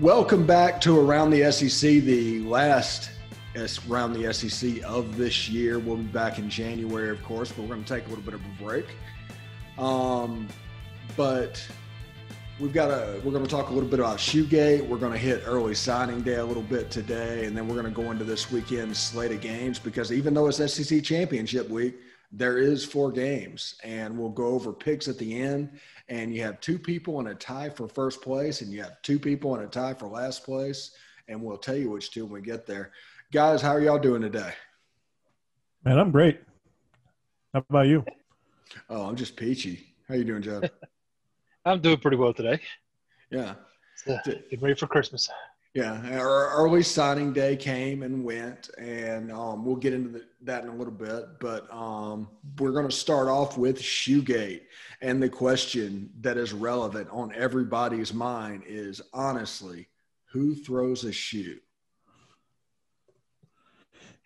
Welcome back to Around the SEC, the last Around the SEC of this year. We'll be back in January, of course, but we're going to take a little bit of a break. Um, but we've got a we're going to talk a little bit about Shoegate. We're going to hit early signing day a little bit today, and then we're going to go into this weekend slate of games because even though it's SEC championship week, there is four games, and we'll go over picks at the end. And you have two people in a tie for first place, and you have two people in a tie for last place, and we'll tell you which two when we get there. Guys, how are y'all doing today? Man, I'm great. How about you? Oh, I'm just peachy. How you doing, Jeff? I'm doing pretty well today. Yeah. So, getting ready for Christmas. Yeah, our early signing day came and went, and um, we'll get into the, that in a little bit. But um, we're going to start off with Shoegate, and the question that is relevant on everybody's mind is honestly, who throws a shoe?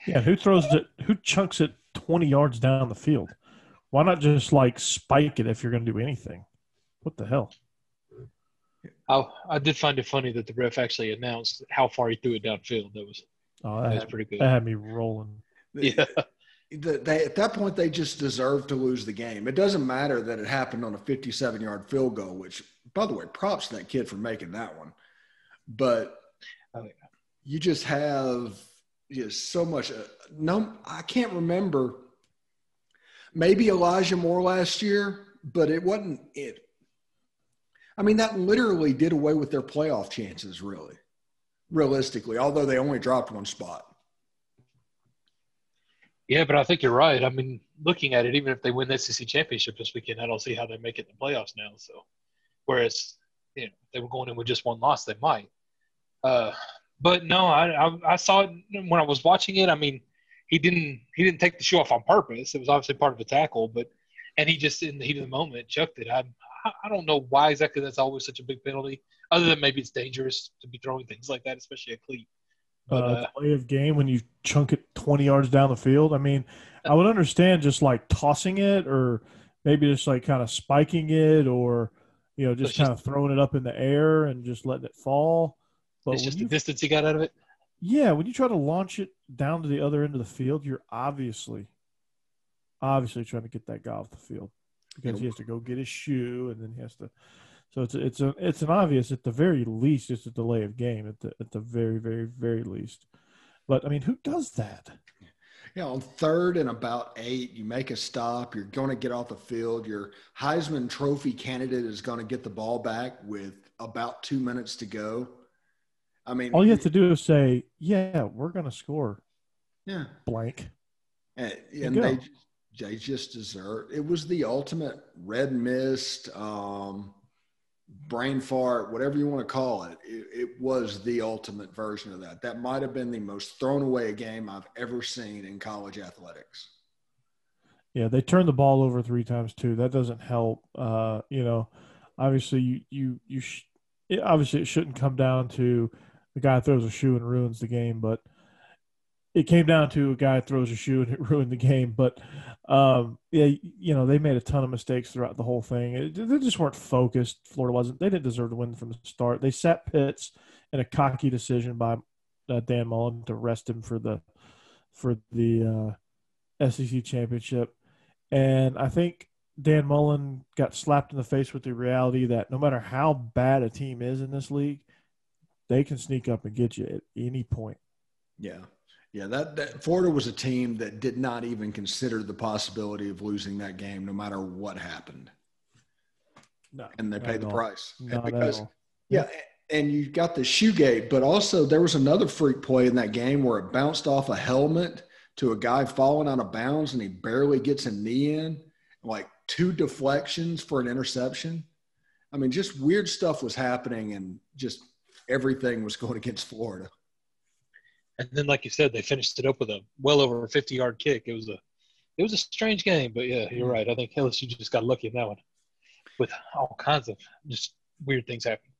Yeah, who throws it? Who chunks it twenty yards down the field? Why not just like spike it if you're going to do anything? What the hell? I, I did find it funny that the ref actually announced how far he threw it downfield. That was oh, that, that was had, pretty good. That had me rolling. Yeah. They, at that point, they just deserve to lose the game. It doesn't matter that it happened on a 57 yard field goal, which, by the way, props to that kid for making that one. But oh, yeah. you just have just so much. Uh, no, I can't remember. Maybe Elijah Moore last year, but it wasn't it. I mean, that literally did away with their playoff chances, really, realistically, although they only dropped one spot. Yeah, but I think you're right. I mean, looking at it, even if they win the SEC championship this weekend, I don't see how they make it in the playoffs now. So, whereas, you know, they were going in with just one loss, they might. Uh, but no, I, I, I saw it when I was watching it. I mean, he didn't he didn't take the shoe off on purpose. It was obviously part of a tackle, but and he just in the heat of the moment chucked it. I I don't know why exactly that's always such a big penalty, other than maybe it's dangerous to be throwing things like that, especially a cleat. But, uh, play of game when you chunk it 20 yards down the field. I mean, I would understand just like tossing it or maybe just like kind of spiking it or, you know, just kind just, of throwing it up in the air and just letting it fall. But it's just you, the distance you got out of it. Yeah, when you try to launch it down to the other end of the field, you're obviously, obviously trying to get that guy off the field because he has to go get his shoe and then he has to. So it's a, it's a it's an obvious at the very least it's a delay of game at the at the very very very least. But I mean, who does that? Yeah, on third and about eight, you make a stop. You're going to get off the field. Your Heisman Trophy candidate is going to get the ball back with about two minutes to go. I mean, all you have to do is say, "Yeah, we're going to score." Yeah, blank. And, and they they just deserve. It was the ultimate red mist, um, brain fart, whatever you want to call it. it. It was the ultimate version of that. That might have been the most thrown away game I've ever seen in college athletics. Yeah, they turned the ball over three times too. That doesn't help. Uh, you know, obviously you you you sh- it, obviously it shouldn't come down to the guy throws a shoe and ruins the game, but it came down to a guy throws a shoe and it ruined the game. But um, yeah, you know they made a ton of mistakes throughout the whole thing. It, they just weren't focused. Florida wasn't. They didn't deserve to win from the start. They sat Pitts in a cocky decision by uh, Dan Mullen to rest him for the for the uh, SEC championship, and I think Dan Mullen got slapped in the face with the reality that no matter how bad a team is in this league, they can sneak up and get you at any point. Yeah. Yeah, that, that Florida was a team that did not even consider the possibility of losing that game, no matter what happened. No, and they paid the price not because, yeah, and you got the shoe gate, but also there was another freak play in that game where it bounced off a helmet to a guy falling out of bounds, and he barely gets a knee in, like two deflections for an interception. I mean, just weird stuff was happening, and just everything was going against Florida. And then, like you said, they finished it up with a well over a 50 yard kick. It was a it was a strange game, but yeah, you're right. I think LSU just got lucky in that one with all kinds of just weird things happening.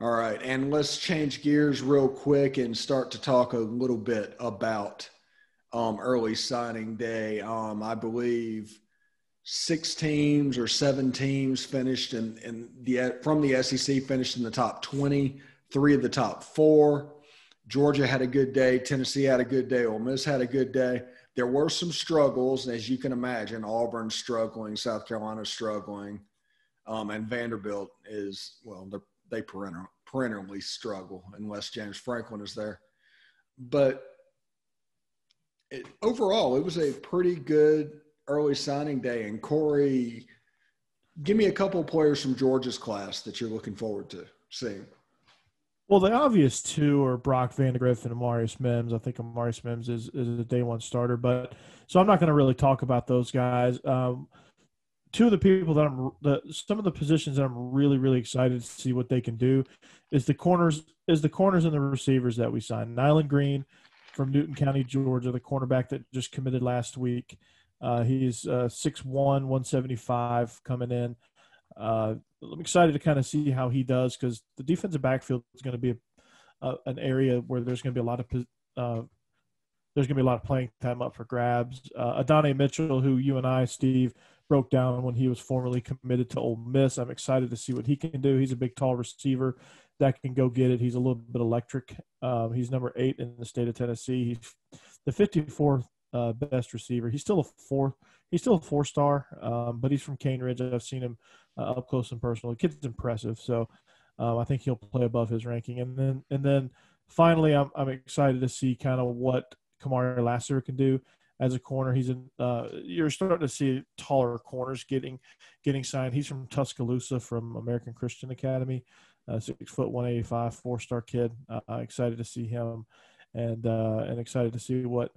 All right, and let's change gears real quick and start to talk a little bit about um, early signing day. Um, I believe six teams or seven teams finished in, in the from the SEC finished in the top 20 three of the top four. Georgia had a good day. Tennessee had a good day. Ole Miss had a good day. There were some struggles, as you can imagine. Auburn struggling, South Carolina struggling, um, and Vanderbilt is well, they perennially struggle unless James Franklin is there. But it, overall, it was a pretty good early signing day. And Corey, give me a couple players from Georgia's class that you're looking forward to seeing. Well, the obvious two are Brock Vandagriff and Amarius Mims. I think Amarius Mims is, is a day one starter, but so I'm not going to really talk about those guys. Um, two of the people that I'm the some of the positions that I'm really really excited to see what they can do is the corners is the corners and the receivers that we signed. Nyland Green from Newton County, Georgia, the cornerback that just committed last week. Uh, he's uh, 6'1", 175 coming in. Uh, I'm excited to kind of see how he does because the defensive backfield is going to be a, a, an area where there's going to be a lot of uh, there's going to be a lot of playing time up for grabs. Uh, Adonai Mitchell, who you and I, Steve, broke down when he was formerly committed to Ole Miss. I'm excited to see what he can do. He's a big, tall receiver that can go get it. He's a little bit electric. Um, he's number eight in the state of Tennessee. He's the 54th uh, best receiver. He's still a four. He's still a four star, um, but he's from Cane Ridge. I've seen him uh, up close and personal. The kid's impressive. So um, I think he'll play above his ranking. And then and then finally, I'm I'm excited to see kind of what Kamari Lassiter can do as a corner. He's in. Uh, you're starting to see taller corners getting getting signed. He's from Tuscaloosa, from American Christian Academy. Uh, six foot, one eighty five, four star kid. Uh, excited to see him, and uh, and excited to see what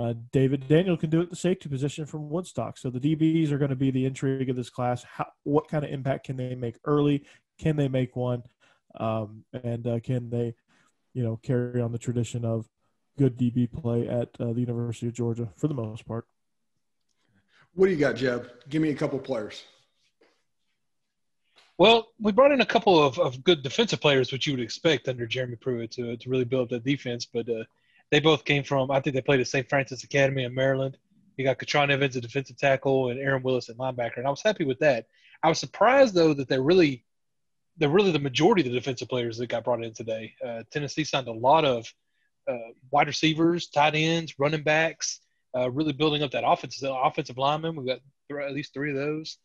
uh, David Daniel can do at the safety position from Woodstock. So the DBs are going to be the intrigue of this class. How, what kind of impact can they make early? Can they make one? Um, and uh, can they, you know, carry on the tradition of good DB play at uh, the University of Georgia for the most part? What do you got, Jeb? Give me a couple players. Well, we brought in a couple of, of good defensive players, which you would expect under Jeremy Pruitt to, to really build up that defense. But uh, they both came from, I think they played at St. Francis Academy in Maryland. You got Katron Evans, a defensive tackle, and Aaron Willis, at linebacker. And I was happy with that. I was surprised, though, that they're really they're really the majority of the defensive players that got brought in today. Uh, Tennessee signed a lot of uh, wide receivers, tight ends, running backs, uh, really building up that offensive offensive lineman. We've got th- at least three of those.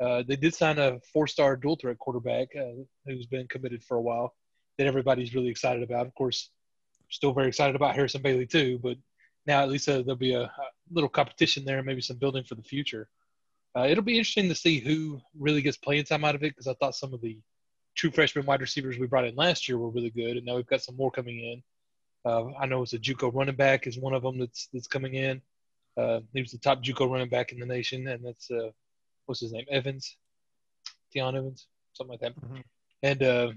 Uh, they did sign a four-star dual threat quarterback uh, who's been committed for a while that everybody's really excited about. Of course, still very excited about Harrison Bailey too, but now at least uh, there'll be a, a, little competition there, maybe some building for the future. Uh, it'll be interesting to see who really gets playing time out of it because I thought some of the true freshman wide receivers we brought in last year were really good, and now we've got some more coming in. Uh, I know it's a JUCO running back is one of them that's that's coming in. Uh, he was the top JUCO running back in the nation, and that's uh, what's his name, Evans, Tiyon Evans, something like that. Mm-hmm. And uh,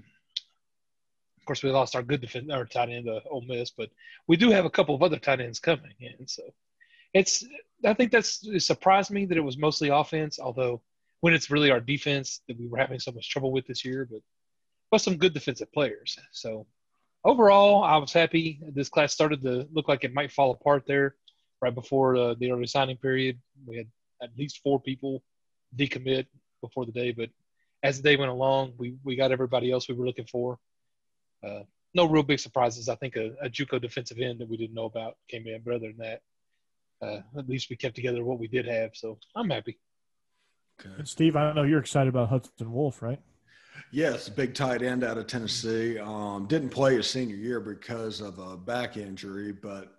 of course, we lost our good defense, our tight end, uh, Ole Miss, but we do have a couple of other tight ends coming in. So it's, I think that's it surprised me that it was mostly offense, although when it's really our defense that we were having so much trouble with this year, but but some good defensive players. So overall, I was happy. This class started to look like it might fall apart there right before uh, the early signing period. We had at least four people decommit before the day, but as the day went along, we, we got everybody else we were looking for. Uh, no real big surprises. I think a, a JUCO defensive end that we didn't know about came in, but other than that, uh, at least we kept together what we did have. So I'm happy. Okay. Steve, I know you're excited about Hudson Wolf, right? Yes, big tight end out of Tennessee. Um, didn't play his senior year because of a back injury, but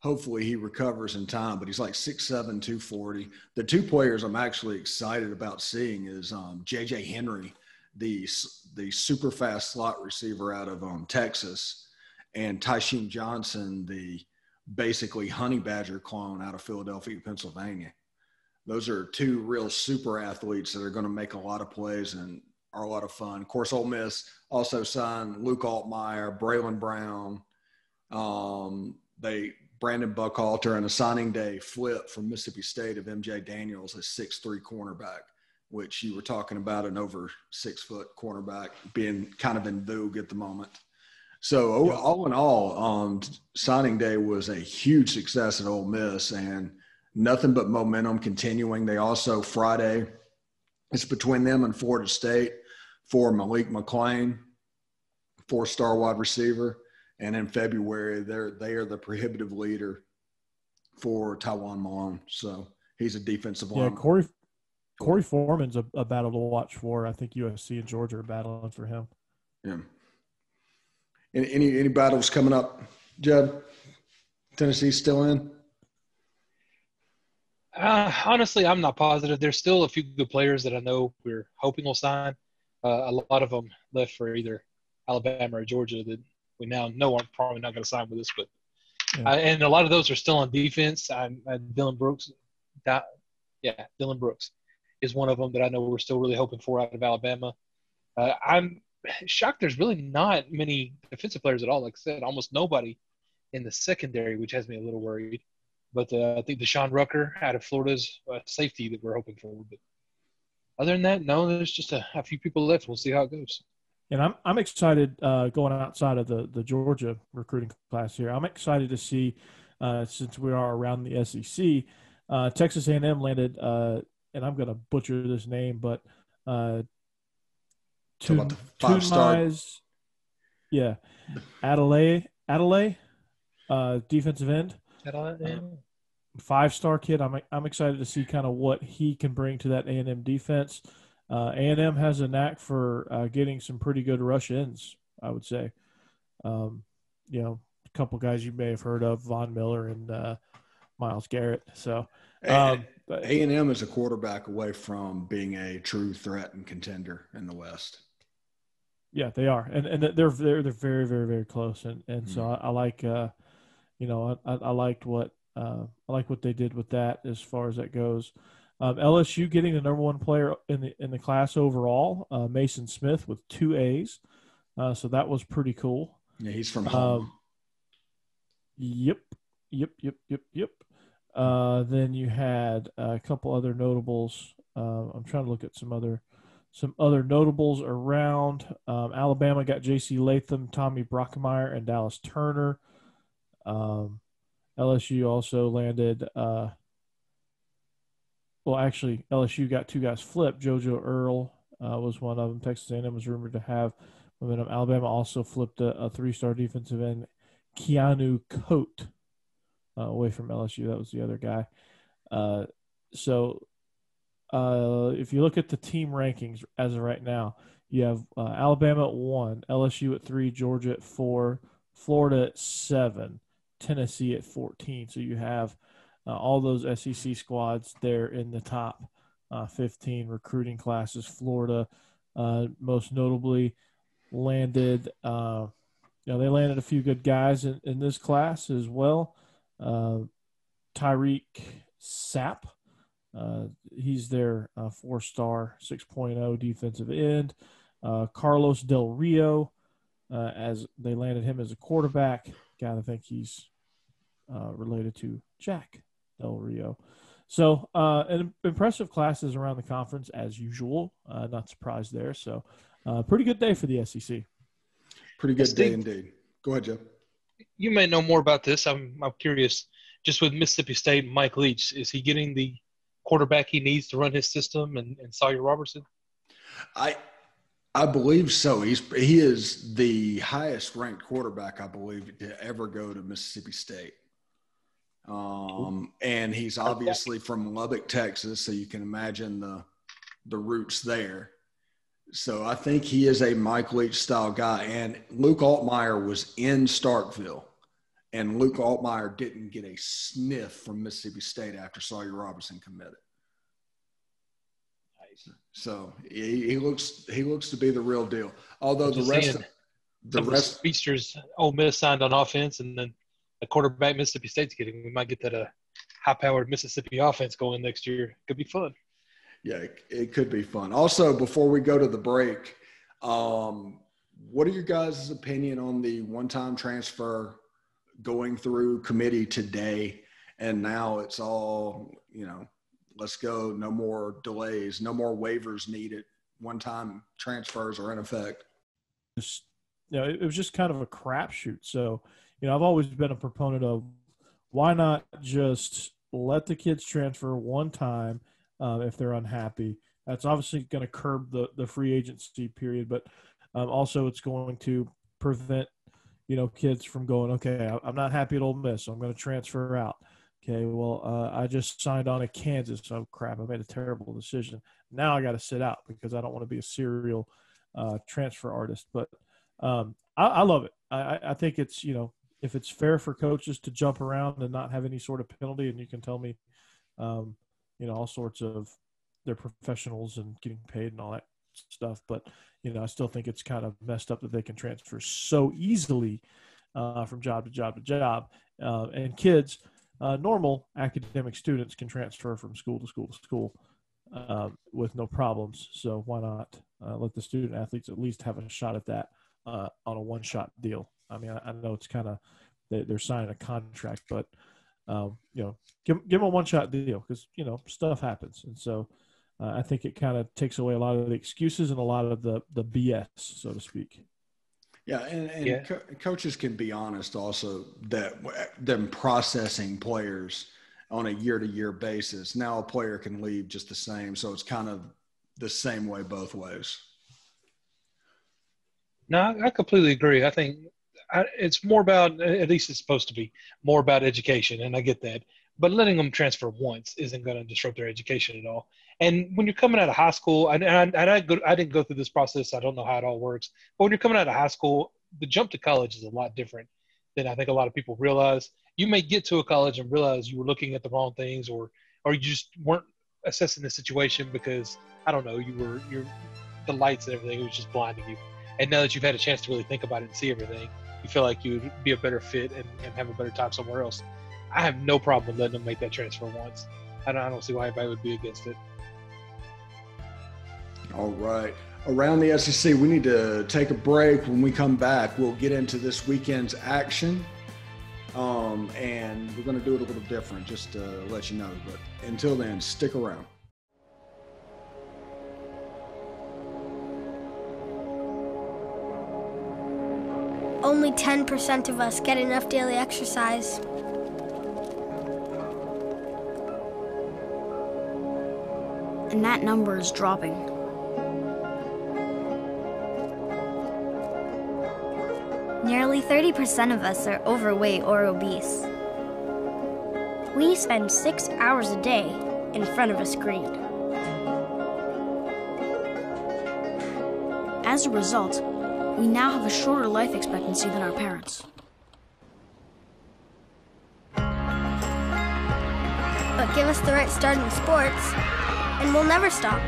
hopefully he recovers in time. But he's like 6'7", 240. The two players I'm actually excited about seeing is um, J.J. Henry the the super fast slot receiver out of um, Texas, and Tysheem Johnson, the basically honey badger clone out of Philadelphia, Pennsylvania. Those are two real super athletes that are going to make a lot of plays and are a lot of fun. Of course, Ole Miss also signed Luke Altmyer, Braylon Brown. Um, they Brandon Buckhalter and a signing day flip from Mississippi State of MJ Daniels, a six-three cornerback which you were talking about an over six foot cornerback being kind of in vogue at the moment. So yeah. all in all, um, signing day was a huge success at Ole Miss and nothing but momentum continuing. They also Friday, it's between them and Florida State for Malik McClain four star wide receiver. And in February, they're they are the prohibitive leader for Taiwan Mon. So he's a defensive Yeah, line. Corey Korey Foreman's a, a battle to watch for. I think USC and Georgia are battling for him. Yeah. Any, any any battles coming up, Jeb? Tennessee still in? Uh, honestly, I'm not positive. There's still a few good players that I know we're hoping will sign. Uh, a lot of them left for either Alabama or Georgia that we now know are probably not going to sign with us. But Yeah. uh, and a lot of those are still on defense. I'm, i Dylan Brooks, that, yeah, Dylan Brooks is one of them that I know we're still really hoping for out of Alabama. Uh, I'm shocked. There's really not many defensive players at all. Like I said, almost nobody in the secondary, which has me a little worried. But uh, I think Deshaun Rucker out of Florida's uh, safety that we're hoping for. But other than that, no, there's just a, a few people left. We'll see how it goes. And I'm I'm excited uh, going outside of the the Georgia recruiting class here. I'm excited to see uh, since we are around the SEC, uh, Texas A&M landed, uh, and I'm going to butcher this name, but uh, Talk about five-star- Tunmise- yeah, Adeleye, Adeleye, uh, defensive end. five star kid. I'm I'm excited to see kind of what he can bring to that A and M defense. Uh, A and M has a knack for uh, getting some pretty good rush ins. I would say, um, you know, a couple guys you may have heard of, Von Miller and uh, Myles Garrett. So, um, but- A and M is a quarterback away from being a true threat and contender in the West. Yeah, they are, and and they're they're they're very very very close, and and so I, I like, uh, you know, I, I liked what uh, I like what they did with that as far as that goes. Um, LSU getting the number one player in the in the class overall, uh, Maason Smith with two A's, uh, so that was pretty cool. Yeah, he's from home. Um, Yep, yep, yep, yep, yep. Uh, then you had a couple other notables. Uh, I'm trying to look at some other some other notables around. Um, Alabama got J.C. Latham, Tommy Brockermeyer, and Dallas Turner. Um, LSU also landed. Uh, well, actually, LSU got two guys flipped. JoJo Earle uh, was one of them. Texas A&M was rumored to have momentum. Alabama also flipped a, a three-star defensive end, Keanu Koht, uh, away from LSU. That was the other guy. Uh, so, uh, if you look at the team rankings as of right now, you have uh, Alabama at one, LSU at three, Georgia at four, Florida at seven, Tennessee at 14. So you have uh, all those SEC squads there in the top uh, 15 recruiting classes. Florida, most notably, landed. You know, they landed a few good guys in, in this class as well. Uh, Tyreak Sapp, uh, he's their uh, four-star 6.0 defensive end. Uh, Carlos Del Rio, uh, as they landed him as a quarterback. Got to think he's uh, related to Jack Del Rio. So, uh, an impressive classes around the conference as usual. Uh, not surprised there. So, uh, pretty good day for the SEC. Pretty good day indeed. Go ahead, Joe. You may know more about this. I'm, I'm curious. Just with Mississippi State, Mike Leach, is he getting the quarterback he needs to run his system and, and Sawyer Robertson? I I believe so. He's he is the highest ranked quarterback I believe to ever go to Mississippi State. Um, and he's obviously from Lubbock, Texas, so you can imagine the the roots there. So I think he is a Mike Leach style guy. And Luke Altmyer was in Starkville, and Luke Altmyer didn't get a sniff from Mississippi State after Sawyer Robertson committed. So he, he looks he looks to be the real deal. Although the rest saying, of, the rest speedsters Ole Miss signed on offense, and then the quarterback Mississippi State's getting. We might get that uh, high-powered Mississippi offense going next year. Could be fun. Yeah, it, it could be fun. Also, before we go to the break, um, what are your guys' opinion on the one-time transfer going through committee today? And now it's all you know. Let's go. No more delays. No more waivers needed. One-time transfers are in effect. just you know, it, it was just kind of a crapshoot. So, you know, I've always been a proponent of why not just let the kids transfer one time um, if they're unhappy. That's obviously going to curb the the free agency period, but um, also it's going to prevent you know kids from going. Okay, I'm not happy at Ole Miss, so I'm going to transfer out. Okay, well, uh, I just signed on at Kansas. So crap, I made a terrible decision. Now I got to sit out because I don't want to be a serial uh, transfer artist. But um, I, I, love it. I, I think it's you know if it's fair for coaches to jump around and not have any sort of penalty, and you can tell me, um, you know, all sorts of they're professionals and getting paid and all that stuff. But you know, I still think it's kind of messed up that they can transfer so easily uh, from job to job to job. Uh, and kids, uh, normal academic students can transfer from school to school to school uh, with no problems. So why not uh, let the student athletes at least have a shot at that uh, on a one-shot deal? I mean, I, I know it's kind of they, are signing a contract, but um, you know, give give them a one-shot deal because you know stuff happens, and so uh, I think it kind of takes away a lot of the excuses and a lot of the the BS, so to speak. Yeah, and, and yeah. Co- coaches can be honest also that them processing players on a year to year basis. Now a player can leave just the same, so it's kind of the same way both ways. No, I completely agree. I think I, it's more about at least it's supposed to be more about education, and I get that. But letting them transfer once isn't going to disrupt their education at all. And when you're coming out of high school, and, and, I, go, I didn't go through this process, I don't know how it all works. But when you're coming out of high school, the jump to college is a lot different than I think a lot of people realize. You may get to a college and realize you were looking at the wrong things, or or you just weren't assessing the situation because I don't know, you were you're the lights and everything was just blinding you. And now that you've had a chance to really think about it and see everything, you feel like you would be a better fit and, and have a better time somewhere else. I have no problem letting them make that transfer once. I don't, I don't see why anybody would be against it. All right. Around the SEC, we need to take a break. When we come back, we'll get into this weekend's action. Um, and we're going to do it a little different, just to let you know. But until then, stick around. Only 10% of us get enough daily exercise. And that number is dropping. Nearly 30% of us are overweight or obese. We spend six hours a day in front of a screen. As a result, we now have a shorter life expectancy than our parents. But give us the right start in sports, and we'll never stop.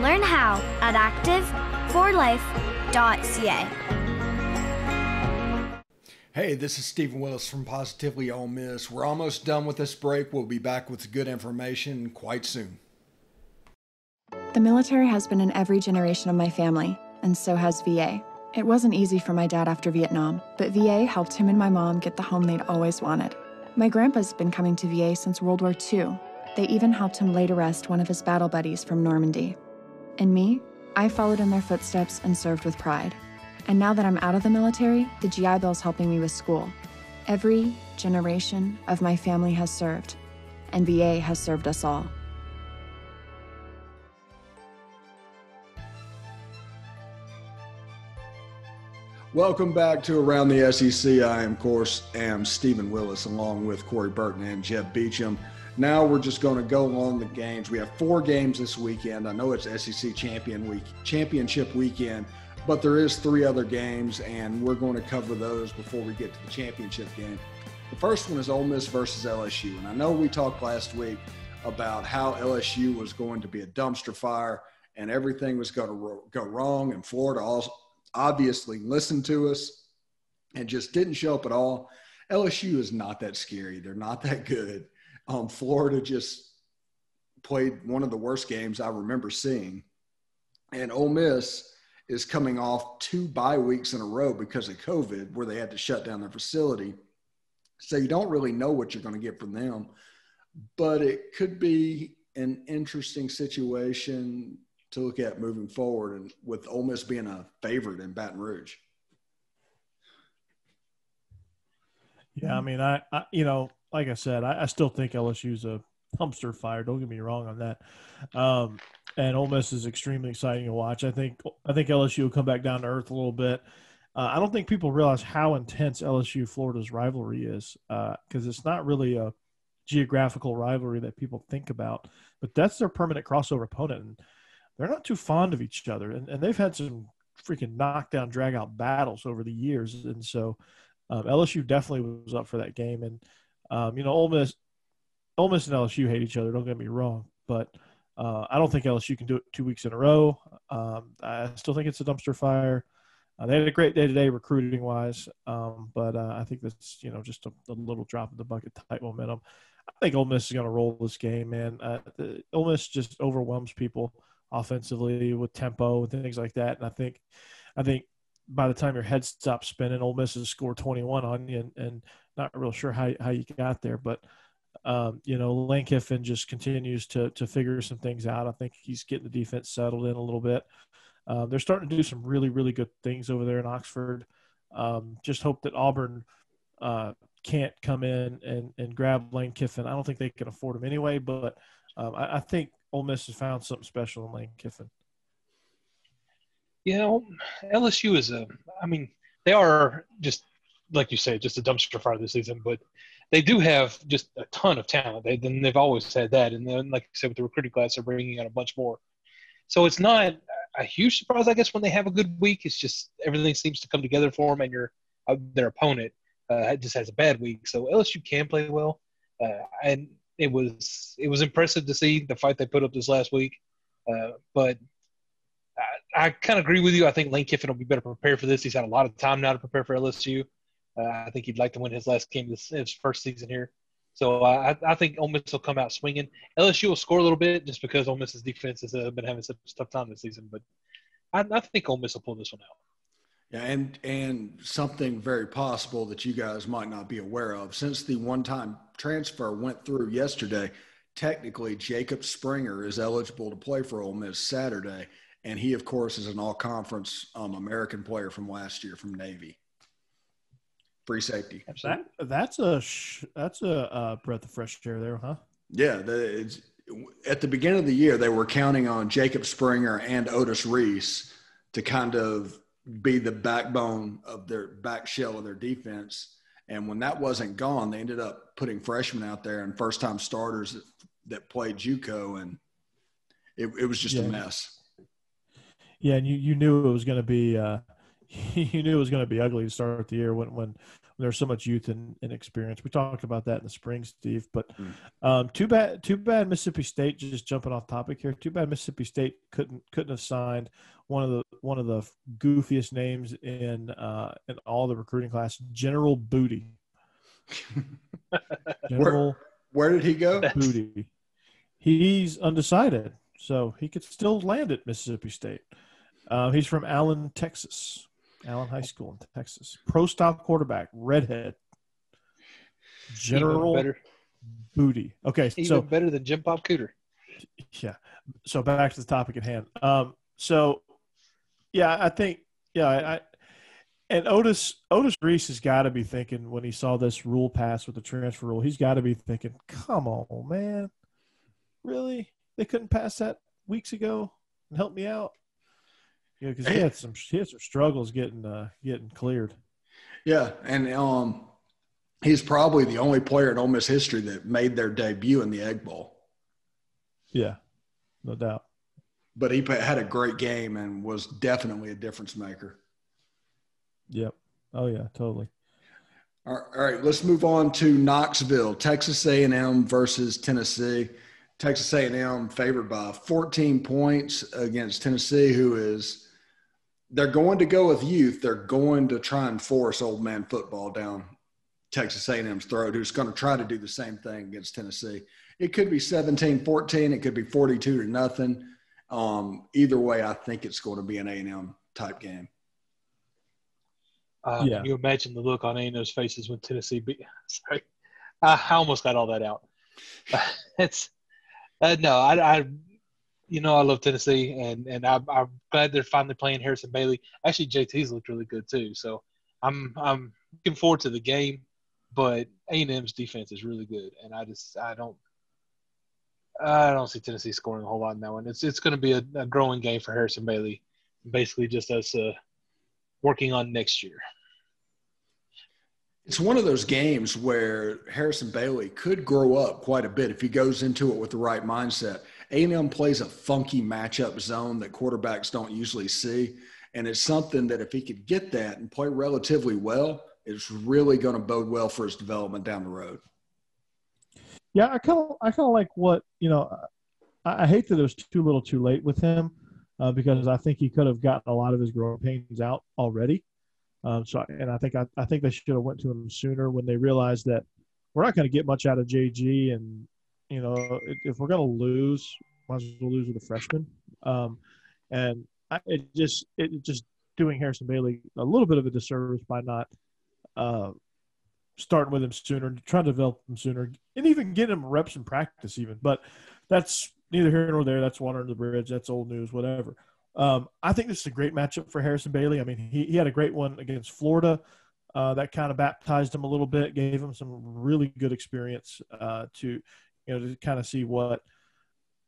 Learn how at active4life.ca. Hey, this is Steven Willis from Positively Ole Miss. We're almost done with this break. We'll be back with good information quite soon. The military has been in every generation of my family, and so has VA. It wasn't easy for my dad after Vietnam, but VA helped him and my mom get the home they'd always wanted. My grandpa's been coming to VA since World War II. They even helped him lay to rest one of his battle buddies from Normandy. And me, I followed in their footsteps and served with pride. And now that I'm out of the military, the GI Bill's helping me with school. Every generation of my family has served, and VA has served us all. Welcome back to Around the SEC. I, am, of course, am Steven Willis along with Corey Burton and Jeb Beecham. Now we're just going to go along the games. We have four games this weekend. I know it's SEC champion week, championship weekend, but there is three other games, and we're going to cover those before we get to the championship game. The first one is Ole Miss versus LSU, and I know we talked last week about how LSU was going to be a dumpster fire and everything was going to go wrong, and Florida also obviously listened to us and just didn't show up at all. LSU is not that scary; they're not that good. Um, Florida just played one of the worst games I remember seeing, and Ole Miss is coming off two bye weeks in a row because of COVID, where they had to shut down their facility. So you don't really know what you're going to get from them, but it could be an interesting situation to look at moving forward, and with Ole Miss being a favorite in Baton Rouge. Yeah, I mean, I, I you know, like I said, I, I still think LSU's a dumpster fire. Don't get me wrong on that. Um, and Ole Miss is extremely exciting to watch. I think I think LSU will come back down to earth a little bit. uh, I don't think people realize how intense LSU Florida's rivalry is because uh, it's not really a geographical rivalry that people think about, but that's their permanent crossover opponent. And they're not too fond of each other. And, and they've had some freaking knockdown, drag out battles over the years. And so um, LSU definitely was up for that game. And, um, you know, Ole Miss, Ole Miss and LSU hate each other. Don't get me wrong, but uh, I don't think LSU can do it two weeks in a row. Um, I still think it's a dumpster fire. Uh, they had a great day today recruiting wise, um, but uh, I think that's you know just a, a, little drop in the bucket type momentum. I think Ole Miss is going to roll this game, man. Uh, the, Ole Miss just overwhelms people offensively with tempo and things like that, and I think, I think by the time your head stops spinning, Ole Miss has scored 21 on you, and, and not real sure how how you got there, but um, you know, Lane Kiffin just continues to to figure some things out. I think he's getting the defense settled in a little bit. Uh, they're starting to do some really really good things over there in Oxford. Um, just hope that Auburn uh, can't come in and and grab Lane Kiffin. I don't think they can afford him anyway, but um, I, I, think Ole Miss has found something special in Lane Kiffin. You know, LSU is a. I mean, they are just like you say, just a dumpster fire this season, but they do have just a ton of talent. They, then they've always had that, and then like I said, with the recruiting class, they're bringing in a bunch more. So it's not a huge surprise, I guess, when they have a good week. It's just everything seems to come together for them, and your uh, their opponent uh, just has a bad week. So LSU can play well, uh, and it was it was impressive to see the fight they put up this last week. Uh, but I, I kind of agree with you. I think Lane Kiffin will be better prepared for this. He's had a lot of time now to prepare for LSU. Uh, I think he'd like to win his last game this his first season here. So I, I think Ole Miss will come out swinging. LSU will score a little bit just because Ole Miss's defense has uh, been having such a tough time this season. But I, I think Ole Miss will pull this one out. Yeah, and and something very possible that you guys might not be aware of. Since the one-time transfer went through yesterday, technically Jacob Springer is eligible to play for Ole Miss Saturday, and he, of course, is an All-Conference um, American player from last year from Navy free safety. That, that's a that's a uh, breath of fresh air there, huh? Yeah, the, at the beginning of the year, they were counting on Jacob Springer and Otis Reese to kind of be the backbone of their back shell of their defense. And when that wasn't gone, they ended up putting freshmen out there and first time starters that, that played JUCO, and it, it was just yeah. a mess. Yeah, and you, you knew it was going to be uh, you knew it was going to be ugly to start the year when when there's so much youth and, and, experience. We talked about that in the spring, Steve. But mm. um, too bad, too bad Mississippi State. Just jumping off topic here. Too bad Mississippi State couldn't couldn't have signed one of the one of the goofiest names in uh, in all the recruiting class, General Booty. General where, where, did he go? Booty. He's undecided, so he could still land at Mississippi State. Uh, he's from Allen, Texas. Allen High School in Texas. Pro style quarterback, redhead. General better. Booty. Okay, Even so better than Jim Bob Cooter. Yeah. So back to the topic at hand. Um, so yeah, I think yeah, I and Otis Otis Reese has got to be thinking when he saw this rule pass with the transfer rule, he's got to be thinking, "Come on, man, really? They couldn't pass that weeks ago and help me out." Yeah, because he had some he had some struggles getting uh, getting cleared. Yeah, and um, he's probably the only player in Ole Miss history that made their debut in the Egg Bowl. Yeah, no doubt. But he had a great game and was definitely a difference maker. Yep. Oh yeah, totally. All right, let's move on to Knoxville, Texas A&M versus Tennessee. Texas A&M favored by 14 points against Tennessee, who is they're going to go with youth. They're going to try and force old man football down Texas A&M's throat, who's going to try to do the same thing against Tennessee. It could be 17-14. It could be 42 to nothing. Um, either way, I think it's going to be an A&M type game. Uh, yeah. Can you imagine the look on A&M's faces when Tennessee beat? Sorry, I almost got all that out. it's uh, no, I, I you know I love Tennessee, and and I, I'm glad they're finally playing Harrison Bailey. Actually, JT's looked really good too, so I'm I'm looking forward to the game. But A&M's defense is really good, and I just I don't I don't see Tennessee scoring a whole lot in that one. It's it's going to be a, a, growing game for Harrison Bailey, basically just us uh, working on next year. It's one of those games where Harrison Bailey could grow up quite a bit if he goes into it with the right mindset. A&M plays a funky matchup zone that quarterbacks don't usually see, and it's something that if he could get that and play relatively well, it's really going to bode well for his development down the road. Yeah, I kind of I kind of like what you know. I, I, hate that it was too little, too late with him uh, because I think he could have gotten a lot of his growing pains out already. Um, so, and I think I, I think they should have went to him sooner when they realized that we're not going to get much out of JG, and you know, if, we're going to lose, might as well lose with a freshman. Um, and I, it just it just doing Harrison Bailey a little bit of a disservice by not uh, starting with him sooner, trying to develop him sooner, and even getting him reps in practice, even. But that's neither here nor there. That's water under the bridge. That's old news, whatever. Um, I think this is a great matchup for Harrison Bailey. I mean, he, he had a great one against Florida. Uh, that kind of baptized him a little bit, gave him some really good experience uh, to, you know, to kind of see what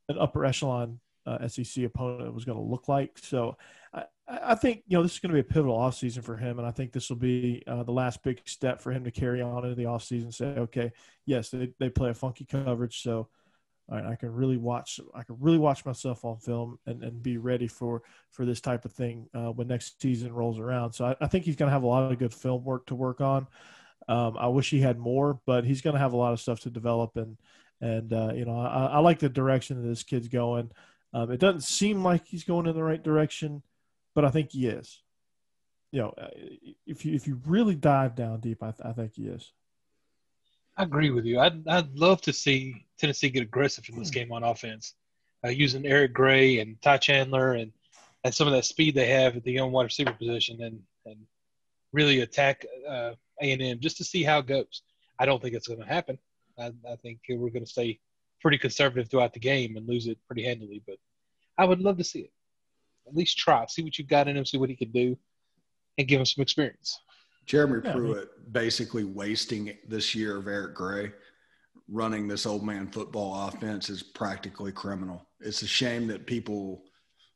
an upper echelon uh, SEC opponent was going to look like. So I, I, think, you know, this is going to be a pivotal offseason for him. And I think this will be uh, the last big step for him to carry on into the offseason. And say, okay, yes, they, they play a funky coverage. So I can really watch. I can really watch myself on film and, and be ready for for this type of thing uh, when next season rolls around. So I, I think he's going to have a lot of good film work to work on. Um, I wish he had more, but he's going to have a lot of stuff to develop. And and uh, you know, I, I, like the direction that this kid's going. Um, it doesn't seem like he's going in the right direction, but I think he is. You know, uh, if you if you really dive down deep, I, th- I think he is. I agree with you. I'd, I'd love to see Tennessee get aggressive in this hmm. game on offense, uh, using Eric Gray and Ty Chandler and, and some of that speed they have at the young wide receiver position and, and really attack uh, A&M just to see how it goes. I don't think it's going to happen. I, I think we're going to stay pretty conservative throughout the game and lose it pretty handily. But I would love to see it. At least try, see what you've got in him, see what he can do, and give him some experience. Jeremy yeah, Pruitt I mean, basically wasting this year of Eric Gray running this old man football offense is practically criminal. It's a shame that people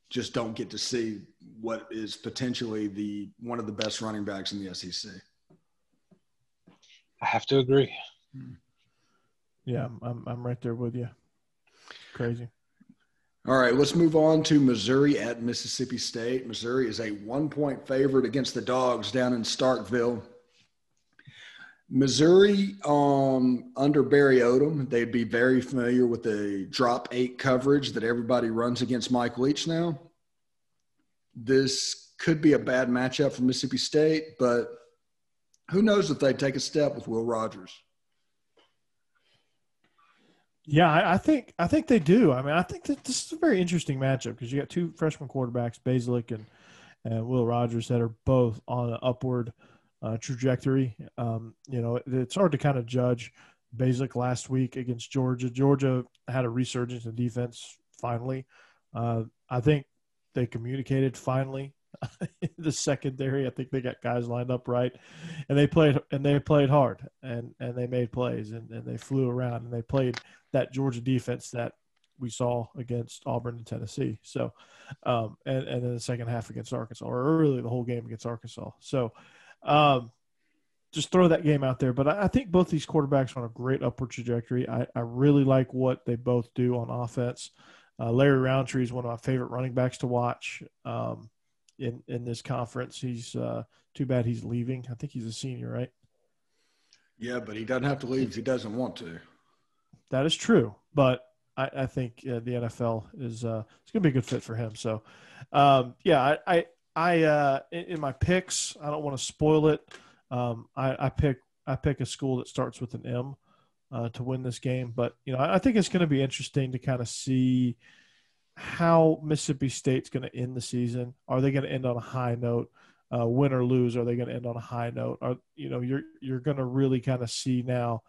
just don't get to see what is potentially the one of the best running backs in the SEC. I have to agree. Hmm. Yeah, I'm I'm right there with you. Crazy. All right, let's move on to Missouri at Mississippi State. Missouri is a one point favorite against the Dogs down in Starkville. Missouri, um, under Barry Odom, they'd be very familiar with the drop eight coverage that everybody runs against Mike Leach now. This could be a bad matchup for Mississippi State, but who knows if they take a step with Will Rogers. Yeah, I, I, think I think they do. I mean, I think that this is a very interesting matchup because you got two freshman quarterbacks, Bazelak and and Will Rogers, that are both on an upward uh, trajectory. Um, you know, it's hard to kind of judge. Bazelak last week against Georgia. Georgia had a resurgence in defense finally. Uh, I think they communicated finally the secondary. I think they got guys lined up right, and they played and they played hard and and they made plays and, and they flew around and they played that Georgia defense that we saw against Auburn and Tennessee. So, um, and and then the second half against Arkansas, or really the whole game against Arkansas. So, um, just throw that game out there. But I, I think both these quarterbacks are on a great upward trajectory. I, I really like what they both do on offense. Uh, Larry Rountree is one of my favorite running backs to watch. Um, in in this conference. He's uh, too bad he's leaving. I think he's a senior, right? Yeah, but he doesn't have to leave if he doesn't want to. That is true, but I, I think uh, the NFL is uh, it's going to be a good fit for him. So, um, yeah, I I, I uh, in, in, my picks, I don't want to spoil it. Um, I, I pick I pick a school that starts with an M uh, to win this game, but you know I, I think it's going to be interesting to kind of see how Mississippi State's going to end the season. Are they going to end on a high note? Uh, win or lose, are they going to end on a high note? Are you know you're you're going to really kind of see now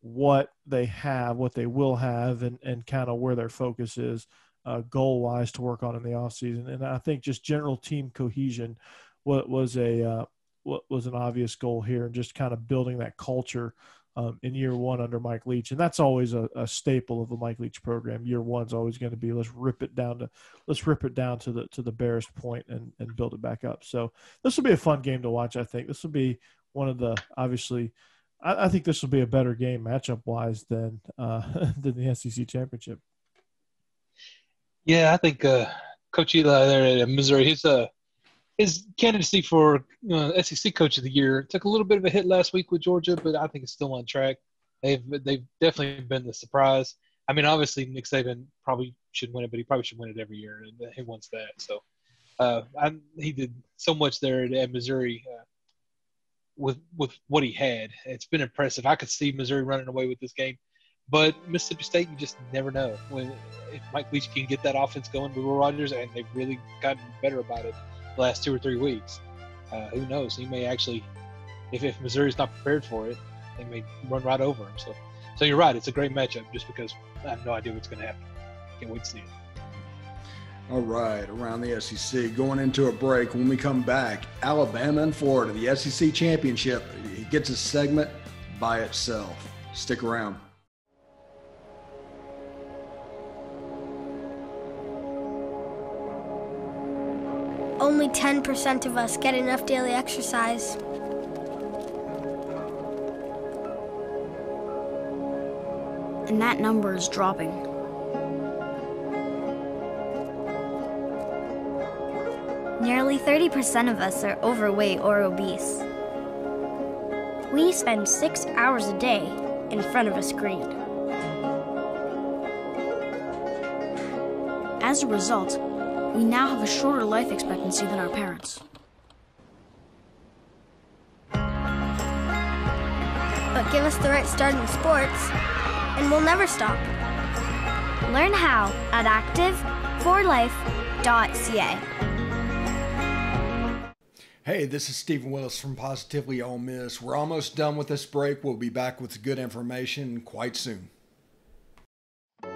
what they have, what they will have, and and kind of where their focus is uh, goal wise to work on in the offseason. And I think just general team cohesion what was a uh, what was an obvious goal here, and just kind of building that culture um, in year one under Mike Leach, and that's always a, a staple of the Mike Leach program. Year one's always going to be let's rip it down to let's rip it down to the to the barest point and and build it back up. So this will be a fun game to watch. I think this will be one of the obviously. I, I think this will be a better game matchup wise than uh, than the SEC championship. Yeah, I think uh, Coach Eli there at Missouri, he's a his candidacy for uh, SEC Coach of the Year took a little bit of a hit last week with Georgia, but I think it's still on track. They've they've definitely been the surprise. I mean, obviously Nick Saban probably should win it, but he probably should win it every year, and he wants that. So uh, I, he did so much there at, Missouri uh, with with what he had. It's been impressive. I could see Missouri running away with this game, but Mississippi State, you just never know when if Mike Leach can get that offense going with Will Rogers, and they've really gotten better about it the last two or three weeks. Uh, who knows? He may actually, if, if Missouri's not prepared for it, they may run right over him. So, so you're right. It's a great matchup just because I have no idea what's going to happen. Can't wait to see it. All right, around the SEC, going into a break. When we come back, Alabama and Florida, the SEC championship, it gets a segment by itself. Stick around. 10% of us get enough daily exercise. And that number is dropping. Nearly 30% of us are overweight or obese. We spend six hours a day in front of a screen. As a result, we now have a shorter life expectancy than our parents. But give us the right start in sports, and we'll never stop. Learn how at active4life.ca. Hey, this is Steven Willis from Positively Ole Miss. We're almost done with this break. We'll be back with good information quite soon.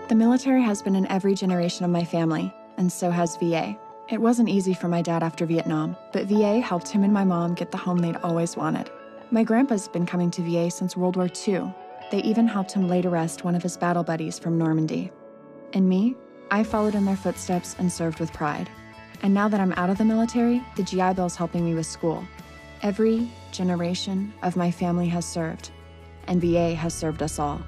The military has been in every generation of my family and so has VA. It wasn't easy for my dad after Vietnam, but VA helped him and my mom get the home they'd always wanted. My grandpa's been coming to VA since World War II. They even helped him lay to rest one of his battle buddies from Normandy. And me, I followed in their footsteps and served with pride. And now that I'm out of the military, the GI Bill's helping me with school. Every generation of my family has served, and VA has served us all.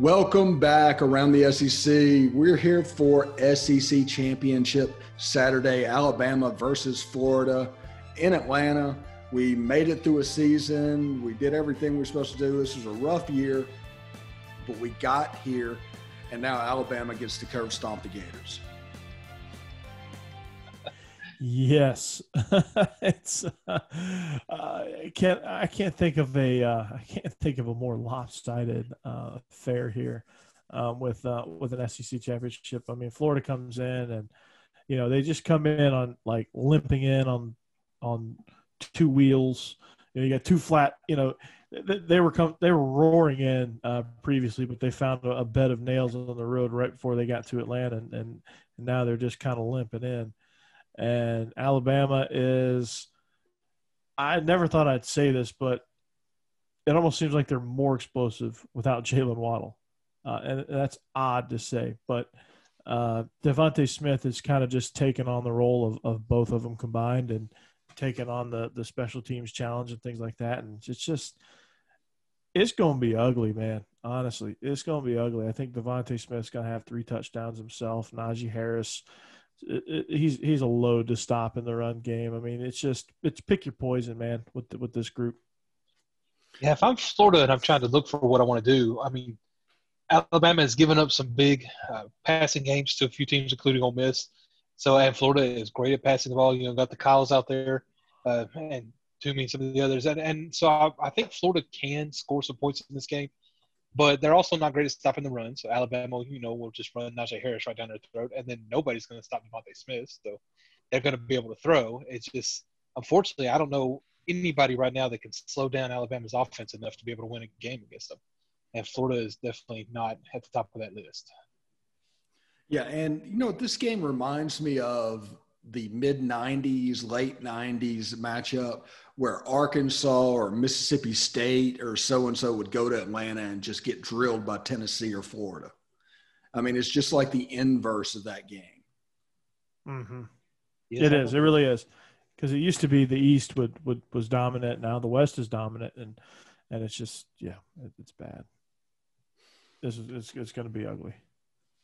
Welcome back around the SEC. We're here for SEC Championship Saturday, Alabama versus Florida in Atlanta. We made it through a season. We did everything we were supposed to do. This was a rough year, but we got here, and now Alabama gets to curve stomp the Gators. Yes, it's. Uh, I can't. I can't think of a. Uh, I can't think of a more lopsided uh, affair here um, with uh, with an SEC championship. I mean, Florida comes in and you know they just come in on like limping in on on two wheels. You know, you got two flat. You know, they, they were come they were roaring in uh, previously, but they found a, a, bed of nails on the road right before they got to Atlanta, and, and now they're just kind of limping in and Alabama is. I never thought I'd say this, but it almost seems like they're more explosive without Jaylen Waddle, uh, and that's odd to say, but uh, DeVonta Smith has kind of just taken on the role of, of both of them combined and taken on the the special teams challenge and things like that, and it's just it's going to be ugly, man. Honestly, it's going to be ugly. I think DeVonta Smith's going to have three touchdowns himself. Najee Harris he's he's a load to stop in the run game. I mean, it's just it's pick your poison, man, with the, with this group. Yeah, if I'm Florida and I'm trying to look for what I want to do, I mean, Alabama has given up some big uh, passing games to a few teams, including Ole Miss. So, and Florida is great at passing the ball. You know, got the Kyles out there, uh, and Toomey, some of the others, and and so I, I think Florida can score some points in this game but they're also not great at stopping the run. So Alabama, you know, will just run Najee Harris right down their throat, and then nobody's going to stop DeVonta Smith. So they're going to be able to throw. It's just, unfortunately, I don't know anybody right now that can slow down Alabama's offense enough to be able to win a game against them. And Florida is definitely not at the top of that list. Yeah, and you know this game reminds me of the mid '90s, late '90s matchup where Arkansas or Mississippi State or so and so would go to Atlanta and just get drilled by Tennessee or Florida. I mean, it's just like the inverse of that game. Mm-hmm. It is. It really is. Because it used to be the East would, would was dominant. Now the West is dominant, and and it's just yeah, it, it's bad. This is it's, it's going to be ugly.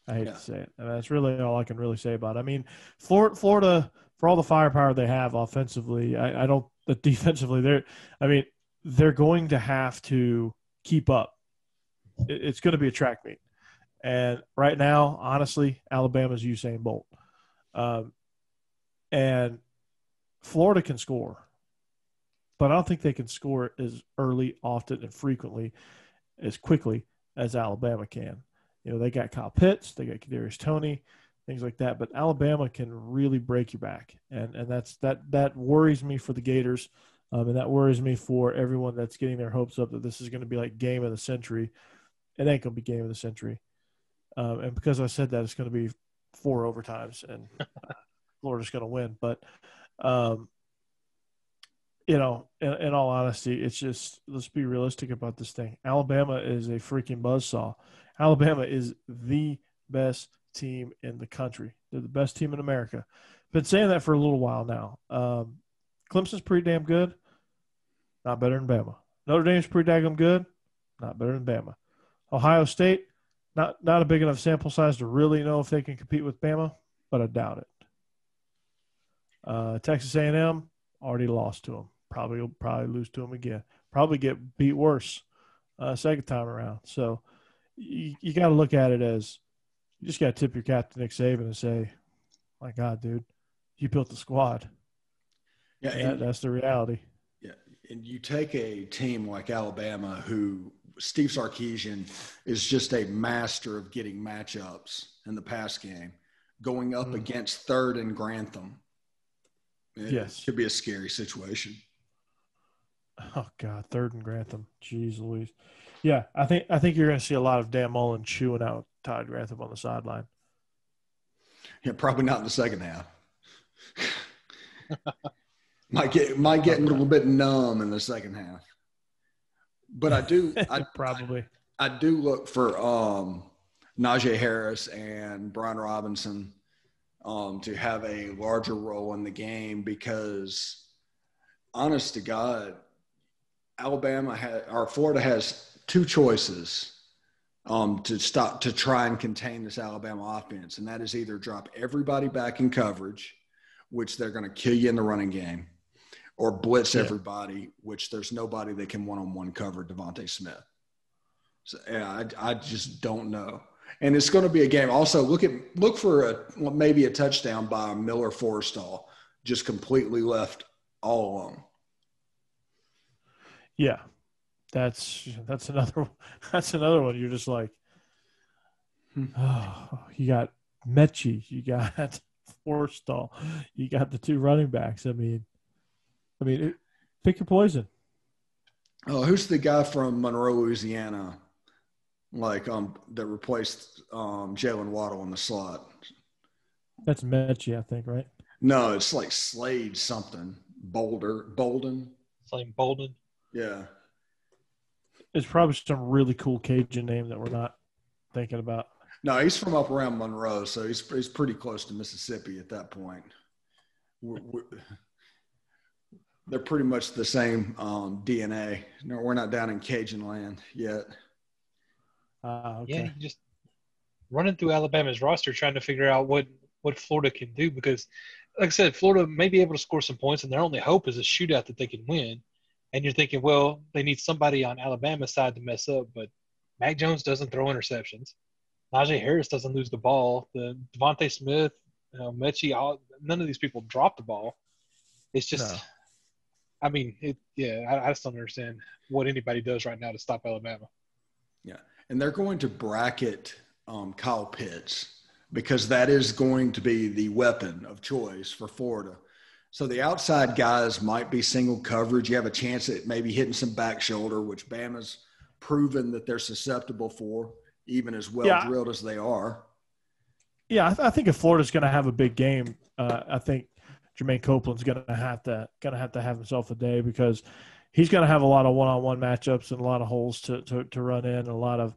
I hate yeah. to say it, and that's really all I can really say about it. I mean, Florida, Florida, for all the firepower they have offensively, I, I don't. But defensively, they're. I mean, they're going to have to keep up. It's going to be a track meet, and right now, honestly, Alabama's Usain Bolt, um, and Florida can score, but I don't think they can score as early, often, and frequently as quickly as Alabama can. You know, they got Kyle Pitts, they got Kadarius Toney, things like that. But Alabama can really break your back, and and that's that that worries me for the Gators, um, and that worries me for everyone that's getting their hopes up that this is going to be like game of the century. It ain't going to be game of the century, um, and because I said that, it's going to be four overtimes, and uh, Florida's going to win. But um, you know, in, in, all honesty, it's just let's be realistic about this thing. Alabama is a freaking buzzsaw. Alabama is the best team in the country. They're the best team in America. Been saying that for a little while now. Um, Clemson's pretty damn good. Not better than Bama. Notre Dame's pretty damn good. Not better than Bama. Ohio State, not not a big enough sample size to really know if they can compete with Bama, but I doubt it. Uh, Texas A&M already lost to them. Probably probably lose to them again. Probably get beat worse uh, second time around. So you, you got to look at it as you just got to tip your cap to Nick Saban and say, "My God, dude, you built the squad." Yeah, and, that's the reality. Yeah, and you take a team like Alabama, who Steve Sarkisian is just a master of getting matchups in the pass game, going up mm. against third and Grantham. It yes, could be a scary situation. Oh God, third and Grantham. Jeez Louise. Yeah, I think I think you're going to see a lot of Dan Mullen chewing out Todd Grantham on the sideline. Yeah, probably not in the second half. might get might get a little bit numb in the second half. But I do I probably I, I, do look for um Najee Harris and Brian Robinson um to have a larger role in the game because honest to God, Alabama has or Florida has two choices um, to stop to try and contain this Alabama offense, and that is either drop everybody back in coverage, which they're going to kill you in the running game, or blitz yeah. everybody, which there's nobody that can one-on-one cover DeVonta Smith. So yeah, I, I just don't know. And it's going to be a game. Also, look at look for a maybe a touchdown by Miller Forristall, just completely left all alone. Yeah, that's that's another that's another one. You're just like, oh, you got Metchie, you got Forristall, you got the two running backs. I mean, I mean, it, pick your poison. Oh, who's the guy from Monroe, Louisiana? Like um, that replaced um Jaylen Waddle in the slot. That's Metchie, I think, right? No, it's like Slade something. Boulder, Bolden. Slade Bolden. Yeah. It's probably some really cool Cajun name that we're not thinking about. No, he's from up around Monroe, so he's he's pretty close to Mississippi at that point. We're, we're, they're pretty much the same um, DNA. No, we're not down in Cajun land yet. Uh, okay. Yeah, just running through Alabama's roster, trying to figure out what what Florida can do because, like I said, Florida may be able to score some points, and their only hope is a shootout that they can win and you're thinking, well, they need somebody on Alabama's side to mess up, but Mac Jones doesn't throw interceptions. Najee Harris doesn't lose the ball. The DeVonta Smith, you know, Metchie, all, none of these people drop the ball. It's just, no. I mean, it, yeah, I, I just don't understand what anybody does right now to stop Alabama. Yeah, and they're going to bracket um, Kyle Pitts because that is going to be the weapon of choice for Florida. So the outside guys might be single coverage. You have a chance at maybe hitting some back shoulder, which Bama's proven that they're susceptible for, even as well yeah. drilled as they are. Yeah, I, th- I think if Florida's going to have a big game, uh, I think Jermaine Copeland's going to have to going to have to have himself a day because he's going to have a lot of one-on-one matchups and a lot of holes to, to, to run in, and a lot of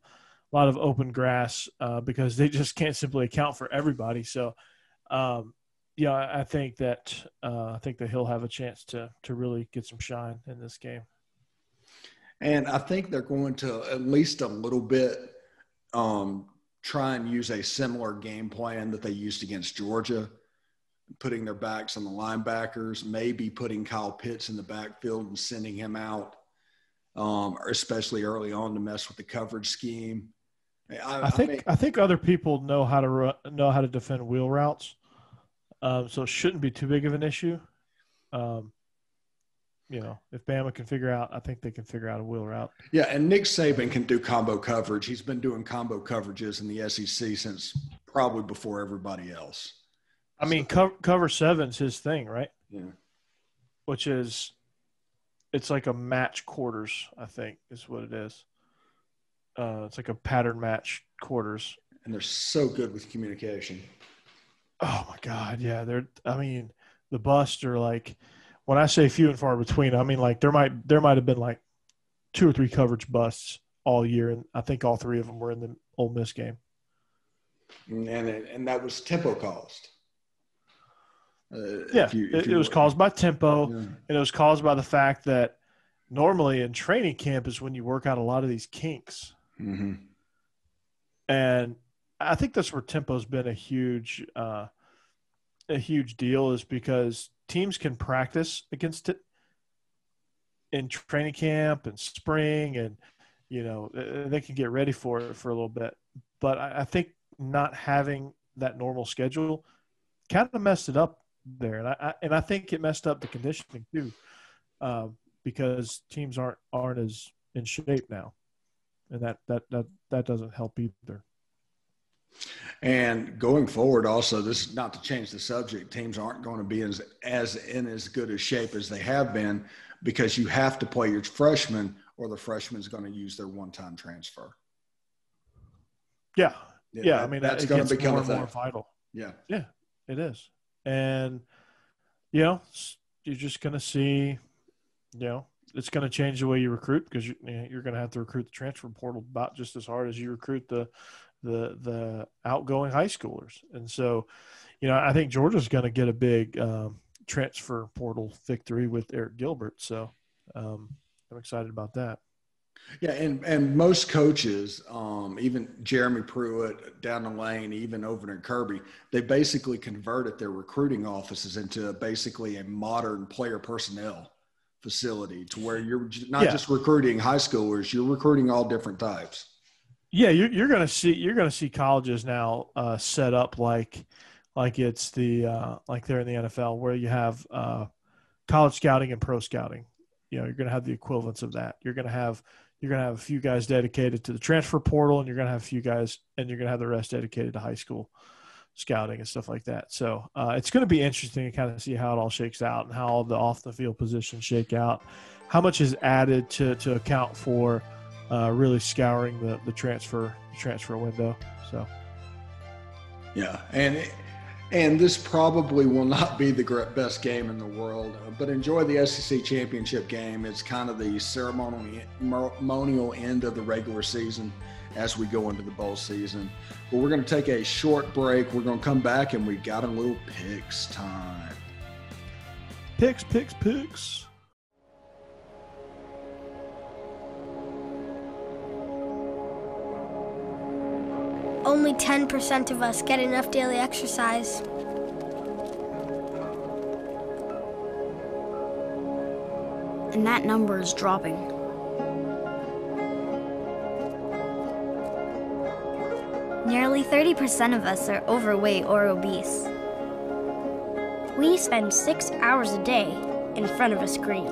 a lot of open grass uh, because they just can't simply account for everybody. So, um, yeah, I, think that uh, I think that he'll have a chance to to really get some shine in this game. And I think they're going to at least a little bit um, try and use a similar game plan that they used against Georgia, putting their backs on the linebackers, maybe putting Kyle Pitts in the backfield and sending him out, um, especially early on to mess with the coverage scheme. I, I think I, mean, I, think other people know how to run, know how to defend wheel routes, um, so it shouldn't be too big of an issue. Um, you know, if Bama can figure out, I think they can figure out a wheel route. Yeah, and Nick Saban can do combo coverage. He's been doing combo coverages in the SEC since probably before everybody else. I mean, cover, cover seven's his thing, right? Yeah. Which is, it's like a match quarters. I think is what it is. Uh, it's like a pattern match quarters. And they're so good with communication. Oh my god, yeah. They're. I mean, the bust are like when I say few and far between, I mean like there might there might have been like two or three coverage busts all year, and I think all three of them were in the Ole Miss game. And and that was tempo caused. Uh, yeah, you, it, it, was caused by tempo, yeah. and it was caused by the fact that normally in training camp is when you work out a lot of these kinks. Mm-hmm. And I think that's where tempo's been a huge, uh, a huge deal, is because teams can practice against it in training camp and spring, and you know they can get ready for it for a little bit. But I, I think not having that normal schedule kind of messed it up there, and I, and I think it messed up the conditioning too, uh, because teams aren't aren't as in shape now and that that that that doesn't help either. And going forward, also, this is not to change the subject. Teams aren't going to be as as in as good a shape as they have been because you have to play your freshman, or the freshman's going to use their one-time transfer. Yeah, yeah. yeah I mean, that's going to become more more vital. Yeah, yeah, it is. And you know, you're just going to see, you know, it's going to change the way you recruit because you, are going to have to recruit the transfer portal about just as hard as you recruit the the the outgoing high schoolers. And so, you know, I think Georgia's going to get a big um, transfer portal victory with Arik Gilbert. So um, I'm excited about that. Yeah, and and most coaches, um, even Jeremy Pruitt down the lane, even over in Kirby, they basically converted their recruiting offices into basically a modern player personnel facility to where you're not yeah. just recruiting high schoolers, you're recruiting all different types. Yeah, you're, you're going to see you're going to see colleges now uh, set up like like it's the uh, like they're in the NFL where you have uh, college scouting and pro scouting. You know, you're going to have the equivalents of that. You're going to have you're going to have a few guys dedicated to the transfer portal, and you're going to have a few guys, and you're going to have the rest dedicated to high school scouting and stuff like that. So uh, it's going to be interesting to kind of see how it all shakes out and how all the off the field positions shake out. How much is added to, to account for uh, really scouring the, the transfer transfer window. So yeah, and and this probably will not be the best game in the world, but enjoy the SEC championship game. It's kind of the ceremonial end of the regular season as we go into the bowl season. But we're going to take a short break. We're going to come back and we got a little picks time. Picks, picks, picks. Only 10% of us get enough daily exercise. And that number is dropping. Nearly 30% of us are overweight or obese. We spend six hours a day in front of a screen.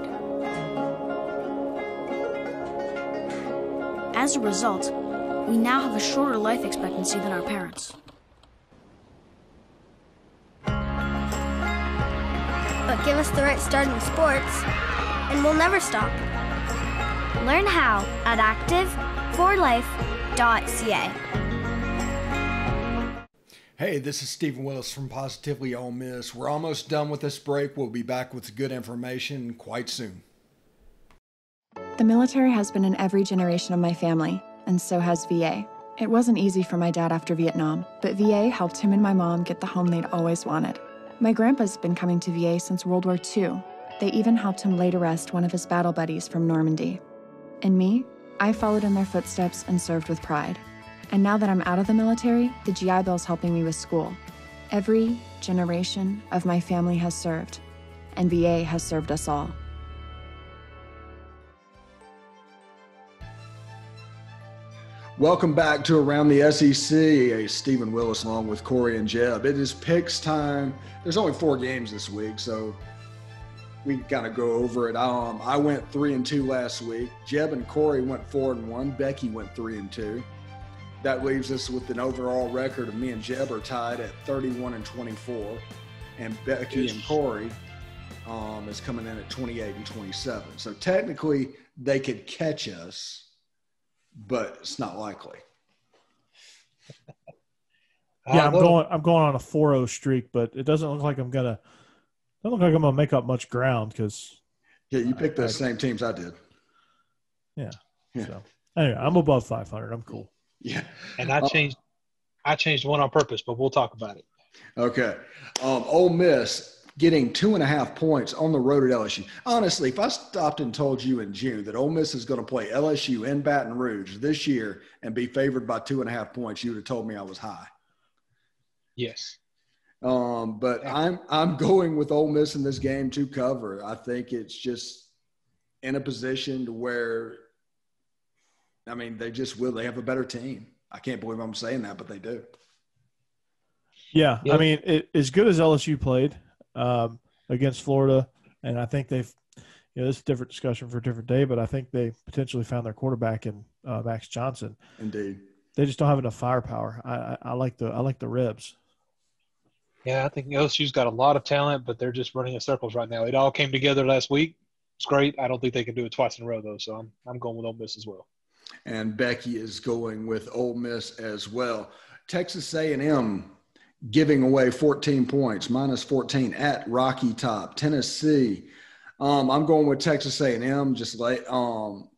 As a result, we now have a shorter life expectancy than our parents. But give us the right start in sports, and we'll never stop. Learn how at active4life.ca. Hey, this is Steven Willis from Positively Ole Miss. We're almost done with this break. We'll be back with good information quite soon. The military has been in every generation of my family, and so has VA. It wasn't easy for my dad after Vietnam, but VA helped him and my mom get the home they'd always wanted. My grandpa's been coming to VA since World War II. They even helped him lay to rest one of his battle buddies from Normandy. And me, I followed in their footsteps and served with pride. And now that I'm out of the military, the GI Bill's helping me with school. Every generation of my family has served, and VA has served us all. Welcome back to Around the SEC. A Steven Willis along with Corey and Jeb. It is picks time. There's only four games this week, so we gotta go over it. Um, I went three and two last week. Jeb and Corey went four and one. Becky went three and two. That leaves us with an overall record of me and Jeb are tied at 31 and 24, and Becky and Corey um, is coming in at 28 and 27. So technically, they could catch us but it's not likely. yeah, I'm going. I'm going on a 4-0 streak, but it doesn't look like I'm gonna. Doesn't look like I'm gonna make up much ground because. Yeah, you picked the I, same teams I did. Yeah. Yeah. So anyway, I'm above 500. I'm cool. Yeah. And I uh, changed. I changed one on purpose, but we'll talk about it. Okay. Um, Ole Miss getting two and a half points on the road at LSU. Honestly, if I stopped and told you in June that Ole Miss is going to play LSU in Baton Rouge this year and be favored by two and a half points, you would have told me I was high. Yes. Um, but I'm I'm going with Ole Miss in this game to cover. I think it's just in a position to where, I mean, they just will. They have a better team. I can't believe I'm saying that, but they do. Yeah, I mean, it, as good as LSU played, um, against Florida, and I think they've. You know, this is a different discussion for a different day, but I think they potentially found their quarterback in uh, Max Johnson. Indeed, they just don't have enough firepower. I, I, I like the I like the ribs. Yeah, I think LSU's got a lot of talent, but they're just running in circles right now. It all came together last week. It's great. I don't think they can do it twice in a row though, so I'm I'm going with Ole Miss as well. And Becky is going with Ole Miss as well. Texas A&M giving away 14 points, minus 14 at Rocky Top, Tennessee. Um, I'm going with Texas A&M. Just lay, um,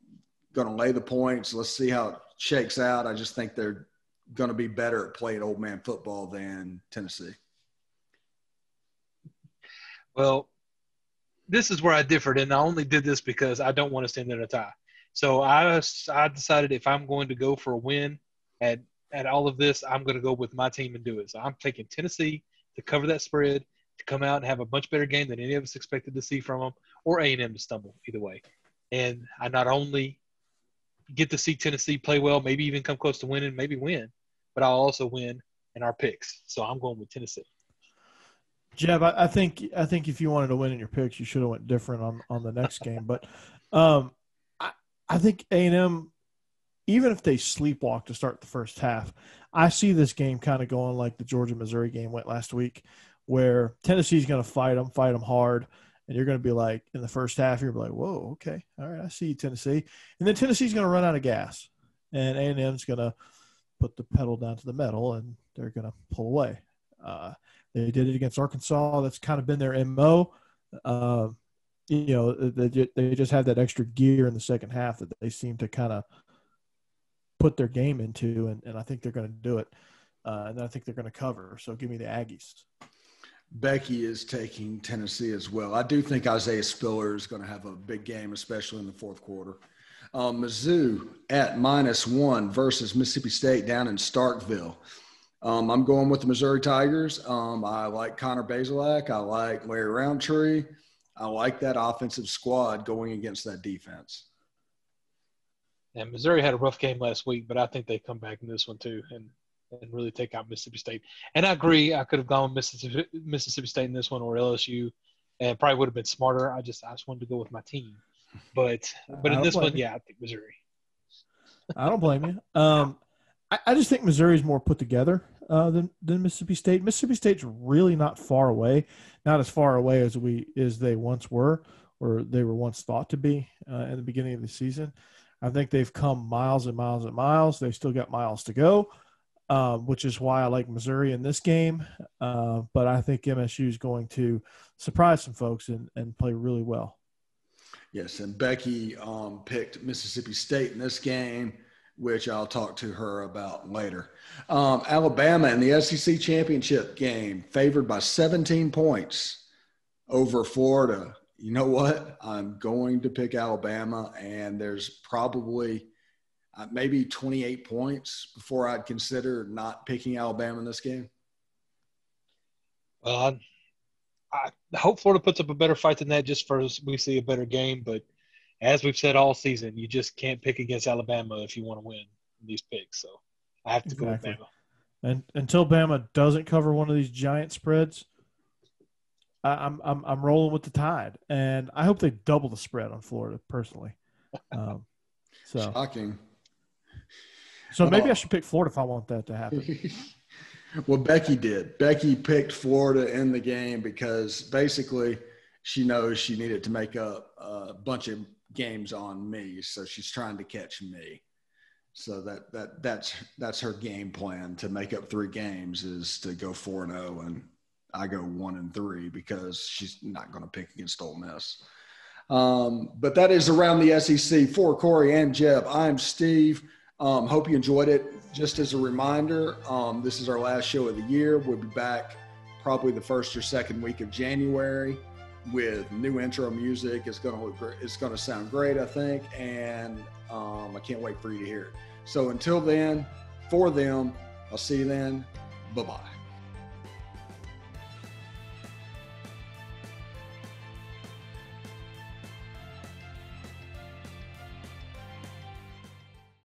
going to lay the points. Let's see how it shakes out. I just think they're going to be better at playing old man football than Tennessee. Well, this is where I differed, and I only did this because I don't want to send in a tie. So I, I decided if I'm going to go for a win at at all of this, I'm going to go with my team and do it. So I'm taking Tennessee to cover that spread, to come out and have a much better game than any of us expected to see from them, or A&M to stumble either way. And I not only get to see Tennessee play well, maybe even come close to winning, maybe win, but I'll also win in our picks. So I'm going with Tennessee. Jeb, I, I think I think if you wanted to win in your picks, you should have went different on on the next game. But um, I I think A and M even if they sleepwalk to start the first half, I see this game kind of going like the Georgia Missouri game went last week, where Tennessee's going to fight them, fight them hard, and you're going to be like in the first half, you're like, whoa, okay, all right, I see you, Tennessee, and then Tennessee's going to run out of gas, and A and M's going to put the pedal down to the metal, and they're going to pull away. Uh, they did it against Arkansas. That's kind of been their mo. Uh, you know, they, they just have that extra gear in the second half that they seem to kind of put their game into, and, and I think they're going to do it. Uh, and I think they're going to cover. So give me the Aggies. Becky is taking Tennessee as well. I do think Isaiah Spiller is going to have a big game, especially in the fourth quarter. Um, Mizzou at minus one versus Mississippi State down in Starkville. Um, I'm going with the Missouri Tigers. Um, I like Connor Bazelak. I like Larry Rountree. I like that offensive squad going against that defense. And Missouri had a rough game last week, but I think they come back in this one too and and really take out Mississippi State. And I agree, I could have gone Mississippi Mississippi State in this one or LSU, and probably would have been smarter. I just I just wanted to go with my team, but but in this one, you. yeah, I think Missouri. I don't blame you. Um, I, I just think Missouri's more put together uh, than than Mississippi State. Mississippi State's really not far away, not as far away as we as they once were, or they were once thought to be uh, in the beginning of the season. I think they've come miles and miles and miles. They've still got miles to go. uh, which is why I like Missouri in this game. Uh, but I think MSU is going to surprise some folks and, and play really well. Yes, and Becky um, picked Mississippi State in this game, which I'll talk to her about later. Um, Alabama in the SEC championship game, favored by 17 points over Florida. You know what? I'm going to pick Alabama, and there's probably uh, maybe 28 points before I'd consider not picking Alabama in this game. Well, I hope Florida puts up a better fight than that just for we see a better game. But as we've said all season, you just can't pick against Alabama if you want to win these picks. So I have to exactly. go with Bama. And until Bama doesn't cover one of these giant spreads, I'm I'm I'm rolling with the tide, and I hope they double the spread on Florida personally. Um, so shocking. So maybe I should pick Florida if I want that to happen. Well, Becky did. Becky picked Florida in the game because basically she knows she needed to make up a bunch of games on me, so she's trying to catch me. So that that that's that's her game plan to make up three games is to go four and zero, oh, and I go one and three because she's not going to pick against Ole Miss. Um, but that is around the SEC for Corey and Jeb. I'm Steve. Um, hope you enjoyed it just as a reminder, um, this is our last show of the year. We'll be back probably the first or second week of January with new intro music. It's gonna look great. It's gonna sound great, I think, and um, I can't wait for you to hear it. So until then, for them, I'll see you then. Bye bye.